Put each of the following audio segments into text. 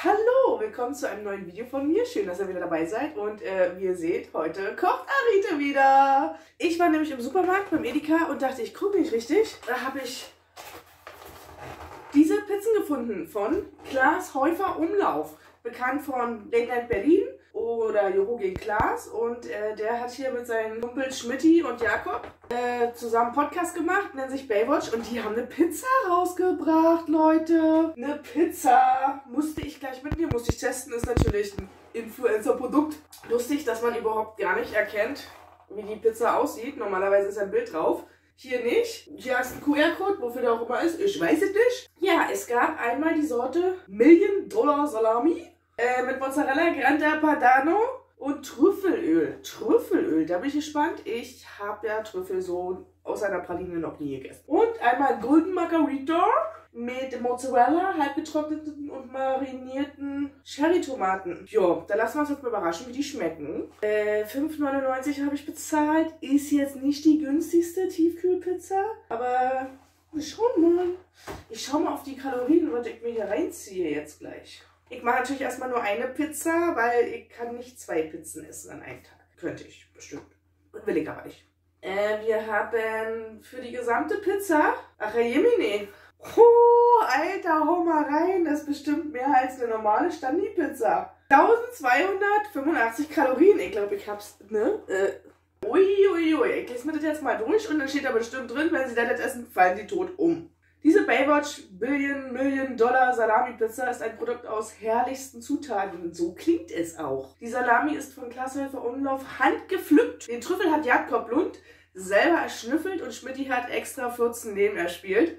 Hallo, willkommen zu einem neuen Video von mir. Schön, dass ihr wieder dabei seid. Und äh, wie ihr seht, heute kocht Arite wieder. Ich war nämlich im Supermarkt beim Edeka und dachte, ich gucke nicht richtig. Da habe ich diese Pizzen gefunden von Klaas Häufer Umlauf. Bekannt von Late Night Berlin oder gegen Klaas. Und äh, der hat hier mit seinen Kumpel Schmidti und Jakob äh, zusammen Podcast gemacht, nennt sich Baywatch. Und die haben eine Pizza rausgebracht, Leute. Eine Pizza. Musste ich gleich mitnehmen, musste ich testen. Ist natürlich ein Influencer-Produkt. Lustig, dass man überhaupt gar nicht erkennt, wie die Pizza aussieht. Normalerweise ist ein Bild drauf. Hier nicht. Hier ist ein QR-Code, wofür der auch immer ist. Ich weiß es nicht. Ja, es gab einmal die Sorte Million Dollar Salami äh, mit Mozzarella Grande Padano und Trüffelöl. Trüffelöl, da bin ich gespannt. Ich habe ja Trüffel so aus einer Praline noch nie gegessen. Und einmal Golden Margarita mit Mozzarella, halbgetrockneten und marinierten Cherry-Tomaten. Jo, da lassen wir uns jetzt mal überraschen, wie die schmecken. Äh, 5,99 habe ich bezahlt. Ist jetzt nicht die günstigste Tiefkühlpizza, aber wir schauen mal. Ich schaue mal auf die Kalorien, was ich mir hier reinziehe jetzt gleich. Ich mache natürlich erstmal nur eine Pizza, weil ich kann nicht zwei Pizzen essen an einem Tag. Könnte ich, bestimmt. Will ich aber nicht. Äh, wir haben für die gesamte Pizza, ach Jemine, Oh, Alter, hau mal rein. Das ist bestimmt mehr als eine normale Standi-Pizza. 1285 Kalorien. Ich glaube, ich hab's, ne? Äh, Uiuiui. Ui, ui. Ich lese mir das jetzt mal durch und dann steht da bestimmt drin, wenn sie das jetzt essen, fallen sie tot um. Diese Baywatch Billion Million Dollar Salami Pizza ist ein Produkt aus herrlichsten Zutaten. So klingt es auch. Die Salami ist von Klassenhilfe Umlauf handgepflückt. Den Trüffel hat Jakob Lund selber erschnüffelt und Schmidti hat extra 14 neben erspielt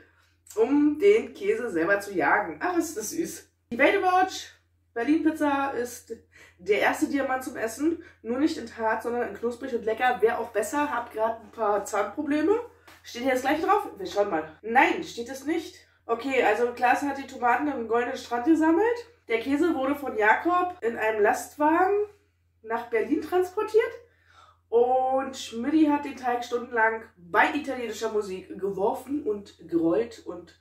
um den Käse selber zu jagen. Ach, ist das süß. Die Baywatch Berlin Pizza ist der erste Diamant zum Essen. Nur nicht in hart, sondern in knusprig und lecker. Wäre auch besser, habt gerade ein paar Zahnprobleme. Steht hier das gleiche drauf? Wir schauen mal. Nein, steht es nicht. Okay, also Klaas hat die Tomaten im goldenen Strand gesammelt. Der Käse wurde von Jakob in einem Lastwagen nach Berlin transportiert. Und Schmidti hat den Teig stundenlang bei italienischer Musik geworfen und gerollt und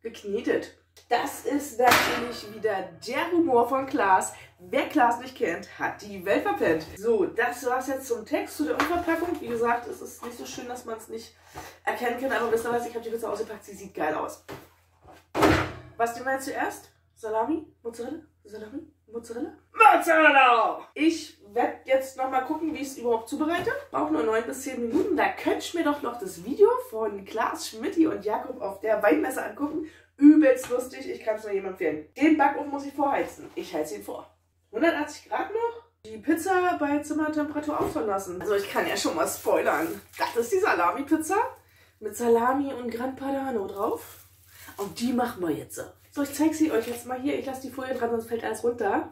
geknetet. Das ist natürlich wieder der Humor von Klaas. Wer Klaas nicht kennt, hat die Welt verpennt. So, das war es jetzt zum Text, zu der Unverpackung. Wie gesagt, es ist nicht so schön, dass man es nicht erkennen kann, aber ihr was, ich habe die Pizza ausgepackt, sie sieht geil aus. Was nehmen wir jetzt zuerst? Salami? Mozzarella? Salami? Mozzarella? Mozzarella! Ich werde jetzt nochmal gucken, wie ich es überhaupt zubereite. Brauche nur 9 bis 10 Minuten. Da könnt ihr mir doch noch das Video von Klaas Schmidti und Jakob auf der Weinmesse angucken. Übelst lustig. Ich kann es nur jedem empfehlen. Den Backofen muss ich vorheizen. Ich heize ihn vor. 180 Grad noch. Die Pizza bei Zimmertemperatur auftauen lassen. Also ich kann ja schon mal spoilern. Das ist die Salami-Pizza mit Salami und Gran Padano drauf. Und die machen wir jetzt. So, ich zeige sie euch jetzt mal hier. Ich lasse die Folie dran, sonst fällt alles runter.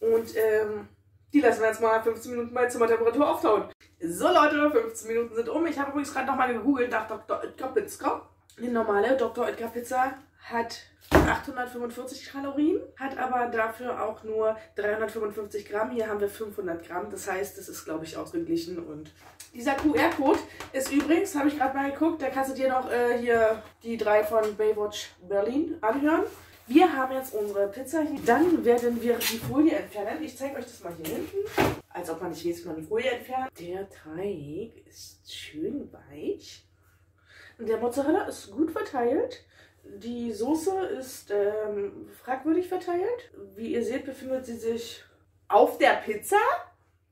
Und ähm, die lassen wir jetzt mal 15 Minuten bei Zimmertemperatur auftauen. So Leute, 15 Minuten sind um. Ich habe übrigens gerade nochmal gegoogelt nach Dr. Oetker Pizza. Die normale Dr. Oetker Pizza hat 845 Kalorien, hat aber dafür auch nur 355 Gramm. Hier haben wir 500 Gramm. Das heißt, das ist, glaube ich, ausgeglichen. Und dieser QR-Code ist übrigens, habe ich gerade mal geguckt, da kannst du dir noch äh, hier die drei von Baywatch Berlin anhören. Wir haben jetzt unsere Pizza hier. Dann werden wir die Folie entfernen. Ich zeige euch das mal hier hinten. Als ob man nicht weiß, man die Folie entfernt. Der Teig ist schön weich. Der Mozzarella ist gut verteilt. Die Soße ist ähm, fragwürdig verteilt. Wie ihr seht, befindet sie sich auf der Pizza.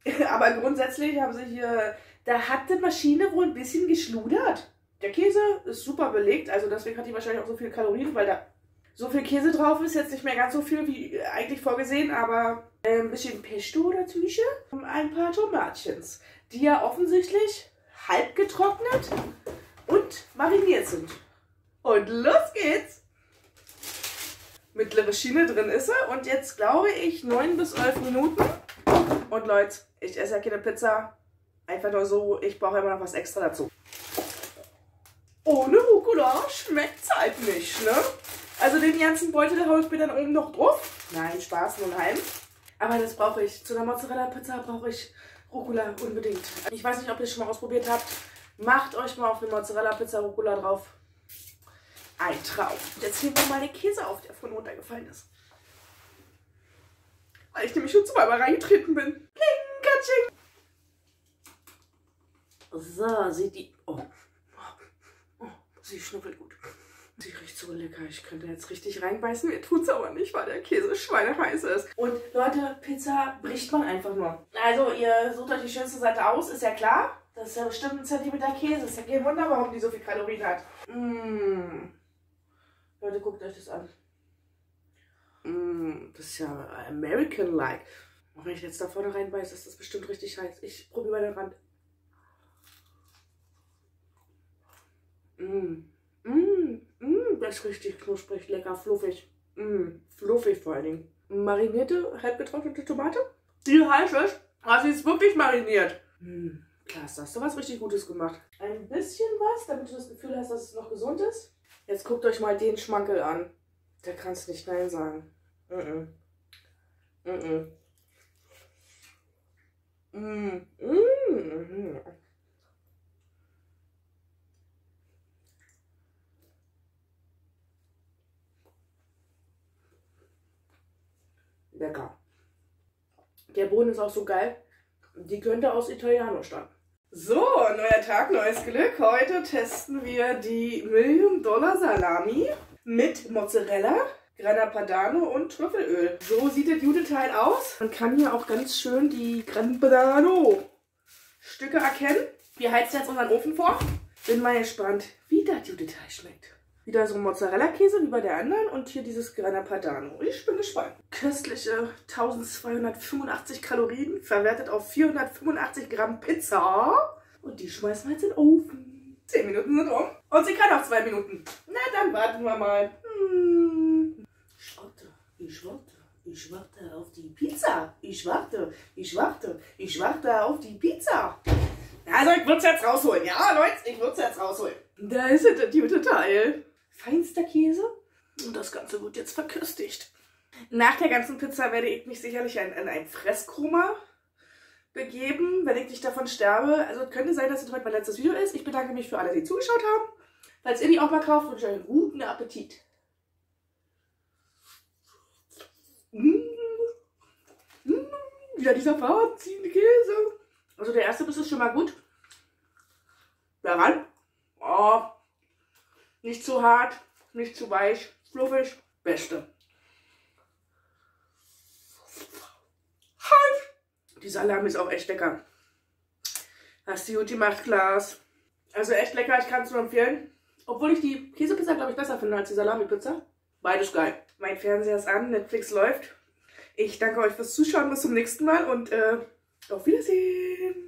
Aber grundsätzlich haben sie hier, da hat die Maschine wohl ein bisschen geschludert. Der Käse ist super belegt, also deswegen hat die wahrscheinlich auch so viele Kalorien, weil da so viel Käse drauf ist. Jetzt nicht mehr ganz so viel wie eigentlich vorgesehen, aber äh, ein bisschen Pesto dazwischen. Und ein paar Tomatchens, die ja offensichtlich halb getrocknet und mariniert sind. Und los geht's! Mittlere Schiene drin ist sie. Und jetzt glaube ich 9 bis 11 Minuten. Und Leute, ich esse ja keine Pizza. Einfach nur so, ich brauche immer noch was extra dazu. Ohne Rucola schmeckt es halt nicht, ne? Also den ganzen Beutel haue ich mir dann oben noch drauf. Nein, Spaß, nur heim. Aber das brauche ich. Zu einer Mozzarella-Pizza brauche ich Rucola unbedingt. Ich weiß nicht, ob ihr es schon mal ausprobiert habt. Macht euch mal auf eine Mozzarella-Pizza Rucola drauf. Ein Traum. Jetzt heben wir mal den Käse auf, der von runtergefallen ist. weil ich nämlich schon zweimal reingetreten bin. Kling, katsching. So, sieht die... Oh. oh. Sie schnuppelt gut. Sie riecht so lecker. Ich könnte jetzt richtig reinbeißen. Mir tut es aber nicht, weil der Käse schweineheiß ist. Und Leute, Pizza bricht man einfach nur. Also, ihr sucht euch die schönste Seite aus, ist ja klar. Das ist ja bestimmt ein Zentimeter Käse. Ist ja kein Wunder, warum die so viel Kalorien hat. Mmh. Leute, guckt euch das an. Mmh, das ist ja American-like. Wenn ich jetzt da vorne reinbeiße, ist das bestimmt richtig heiß. Ich probiere mal den Rand. Mmh. Mmh. Mmh. Das ist richtig knusprig, lecker, fluffig. Mmh. Fluffig vor allen Dingen. Marinierte, halb getrocknete Tomate. Die heiß ist. Aber sie ist wirklich mariniert. Mmh. Klasse, hast du was richtig Gutes gemacht. Ein bisschen was, damit du das Gefühl hast, dass es noch gesund ist. Jetzt guckt euch mal den Schmankel an. Da kannst du nicht Nein sagen. Mm -mm. Mm -mm. Mm Lecker. Der Boden ist auch so geil. Die könnte aus Italiano stammen. So, neuer Tag, neues Glück. Heute testen wir die Million Dollar Salami mit Mozzarella, Grana Padano und Trüffelöl. So sieht das gute Teil aus. Man kann hier auch ganz schön die Grana Padano Stücke erkennen. Wir heizen jetzt unseren Ofen vor. Bin mal gespannt, wie das gute Teil schmeckt. Wieder so Mozzarella-Käse wie bei der anderen und hier dieses Grana Padano. Ich bin gespannt. Köstliche 1285 Kalorien, verwertet auf 485 Gramm Pizza. Und die schmeißen wir jetzt in den Ofen. 10 Minuten sind um. Und sie kann auch 2 Minuten. Na, dann warten wir mal. Hm. Ich warte, ich warte. Ich warte auf die Pizza. Ich warte, ich warte, ich warte auf die Pizza. Also, ich würde es jetzt rausholen. Ja, Leute, ich würde es jetzt rausholen. Da ist es, das gute Teil. Feinster Käse. Und das Ganze wird jetzt verköstigt. Nach der ganzen Pizza werde ich mich sicherlich in, in ein Fresskoma begeben, wenn ich nicht davon sterbe. Also könnte sein, dass es heute mein letztes Video ist. Ich bedanke mich für alle, die zugeschaut haben. Falls ihr die auch mal kauft, wünsche ich euch einen guten Appetit. Mmh. Mmh. Wieder dieser fahrziehende Käse. Also der erste Biss ist schon mal gut. Daran. Oh. Nicht zu hart, nicht zu weich, fluffig. Beste. Die Salami ist auch echt lecker. Hast du gut gemacht, Glas. Also echt lecker, ich kann es nur empfehlen. Obwohl ich die Käsepizza, glaube ich, besser finde als die Salami-Pizza. Beides geil. Mein Fernseher ist an, Netflix läuft. Ich danke euch fürs Zuschauen, bis zum nächsten Mal und äh, auf Wiedersehen.